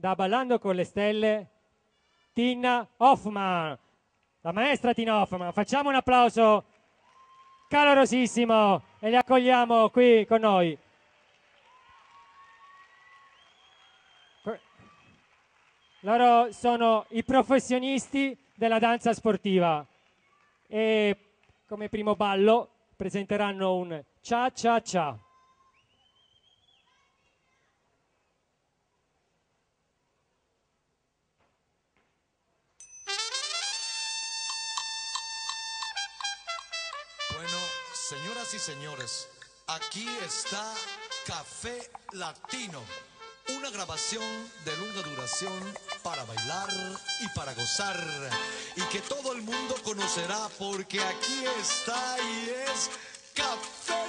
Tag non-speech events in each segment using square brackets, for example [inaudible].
da Ballando con le Stelle, Tina Hoffman, la maestra Tina Hoffman. Facciamo un applauso calorosissimo e li accogliamo qui con noi. Loro sono i professionisti della danza sportiva e come primo ballo presenteranno un Cha Cha Cha. Señoras y señores, aquí está Café Latino, una grabación de lunga duración para bailar y para gozar y que todo el mundo conocerá porque aquí está y es Café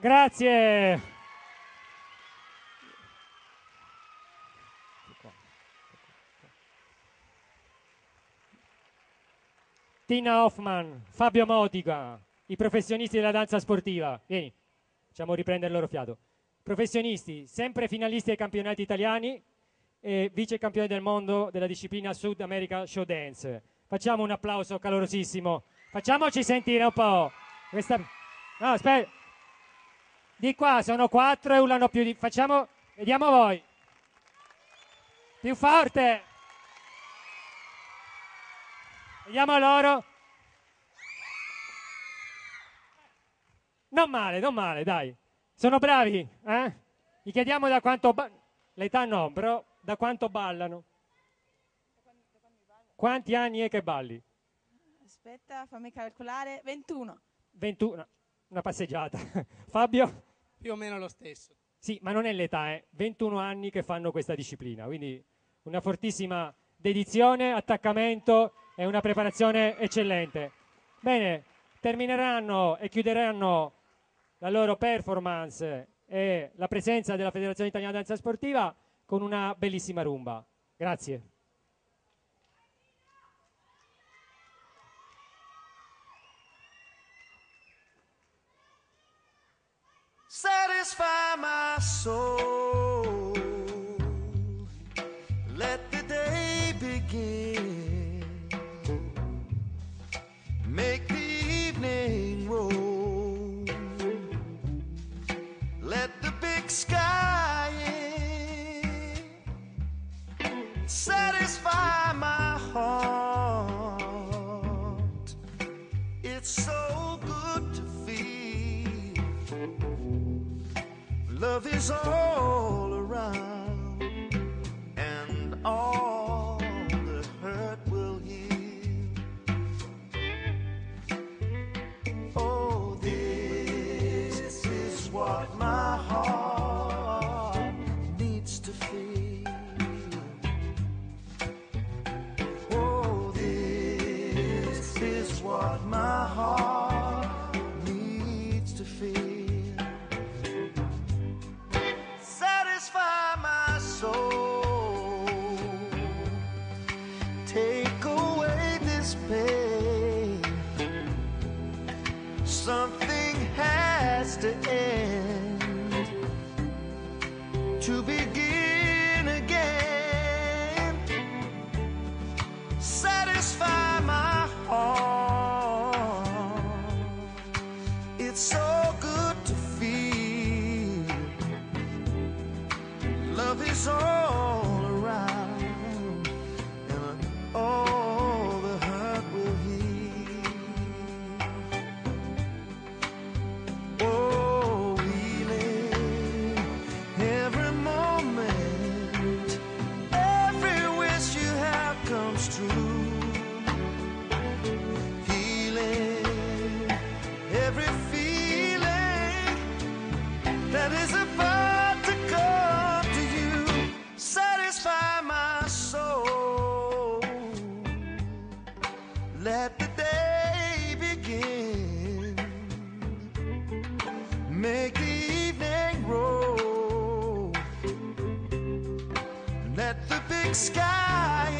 Grazie. Tina Hoffman, Fabio Modica, i professionisti della danza sportiva. Vieni, facciamo riprendere il loro fiato. Professionisti, sempre finalisti ai campionati italiani e vice campioni del mondo della disciplina Sud America Show Dance. Facciamo un applauso calorosissimo. Facciamoci sentire un po'. Questa... No, aspetta. Di qua sono quattro e urlano più di... Facciamo... Vediamo voi. Più forte. Vediamo loro. Non male, non male, dai. Sono bravi, eh? Gli chiediamo da quanto... L'età no, però da quanto ballano. Quanti anni è che balli? Aspetta, fammi calcolare. 21. 21. Una passeggiata. [laughs] Fabio? Più o meno lo stesso. Sì, ma non è l'età, è 21 anni che fanno questa disciplina, quindi una fortissima dedizione, attaccamento e una preparazione eccellente. Bene, termineranno e chiuderanno la loro performance e la presenza della Federazione Italiana Danza Sportiva con una bellissima rumba. Grazie. Satisfy my soul. Love is all big sky.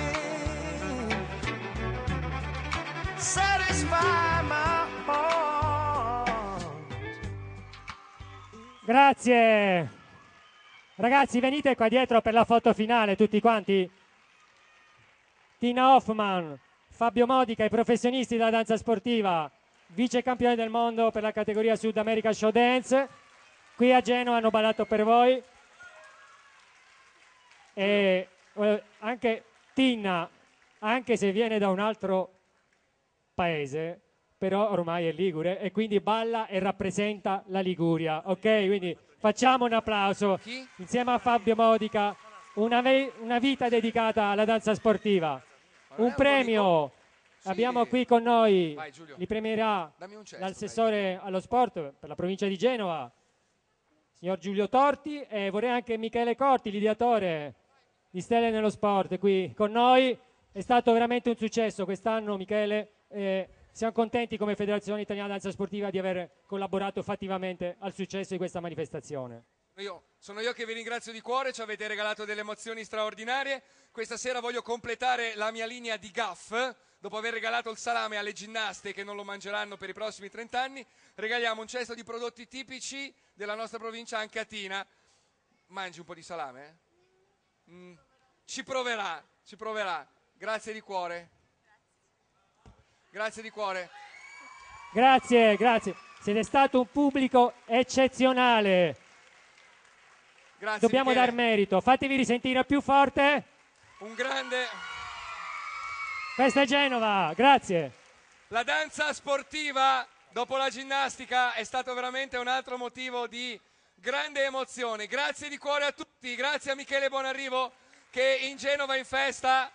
Satisfy my heart. Grazie. Ragazzi, venite qua dietro per la foto finale, tutti quanti. Tina Hoffman, Fabio Modica, i professionisti della danza sportiva, vice campione del mondo per la categoria Sud America Show Dance. Qui a Genova hanno ballato per voi. E eh, anche Tina, anche se viene da un altro paese, però ormai è ligure e quindi balla e rappresenta la Liguria, ok? Quindi facciamo un applauso insieme a Fabio Modica, una, una vita dedicata alla danza sportiva. Un premio abbiamo qui con noi, li premierà l'assessore allo sport per la provincia di Genova, signor Giulio Torti e vorrei anche Michele Corti, l'ideatore di Stelle nello Sport qui con noi. È stato veramente un successo quest'anno Michele, eh, siamo contenti come Federazione Italiana Danza Sportiva di aver collaborato fattivamente al successo di questa manifestazione. Io, sono io che vi ringrazio di cuore, ci avete regalato delle emozioni straordinarie. Questa sera voglio completare la mia linea di gaff. Dopo aver regalato il salame alle ginnaste che non lo mangeranno per i prossimi 30 anni, regaliamo un cesto di prodotti tipici della nostra provincia anche a Tina. Mangi un po' di salame? eh? Mm, Ci proverà, ci proverà. Grazie di cuore. Grazie di cuore. Grazie, grazie. Siete stato un pubblico eccezionale. Grazie. Dobbiamo Michele. dar merito. Fatevi risentire più forte. un grande Questa è Genova. Grazie. La danza sportiva dopo la ginnastica è stato veramente un altro motivo di grande emozione. Grazie di cuore a tutti, grazie a Michele Buonarrivo che in Genova in festa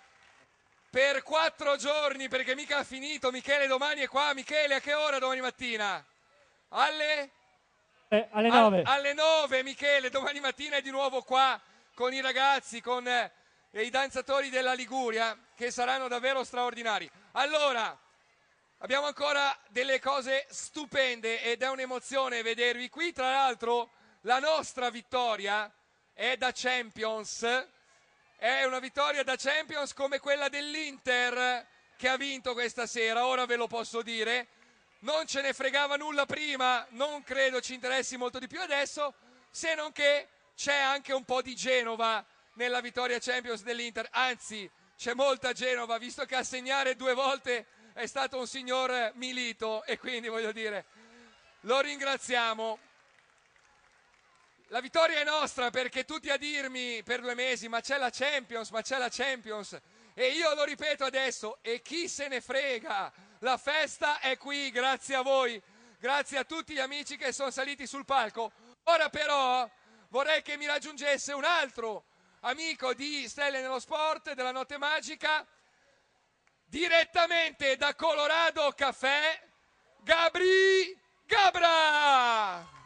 per quattro giorni perché mica ha finito. Michele domani è qua. Michele a che ora domani mattina? Alle, Eh, alle al- 9. alle 9 Michele, domani mattina è di nuovo qua con i ragazzi, con eh, i danzatori della Liguria che saranno davvero straordinari. Allora, abbiamo ancora delle cose stupende ed è un'emozione vedervi qui. Tra l'altro, la nostra vittoria è da Champions. È una vittoria da Champions come quella dell'Inter che ha vinto questa sera, ora ve lo posso dire. Non ce ne fregava nulla prima, non credo ci interessi molto di più adesso, se non che c'è anche un po' di Genova nella vittoria Champions dell'Inter, anzi c'è molta Genova, visto che a segnare due volte è stato un signor Milito e quindi voglio dire, lo ringraziamo. La vittoria è nostra perché tutti a dirmi per due mesi ma c'è la Champions, ma c'è la Champions e io lo ripeto adesso e chi se ne frega, la festa è qui grazie a voi, grazie a tutti gli amici che sono saliti sul palco. Ora però vorrei che mi raggiungesse un altro amico di Stelle nello Sport, della Notte Magica, direttamente da Colorado Caffè, Gabri Gabra!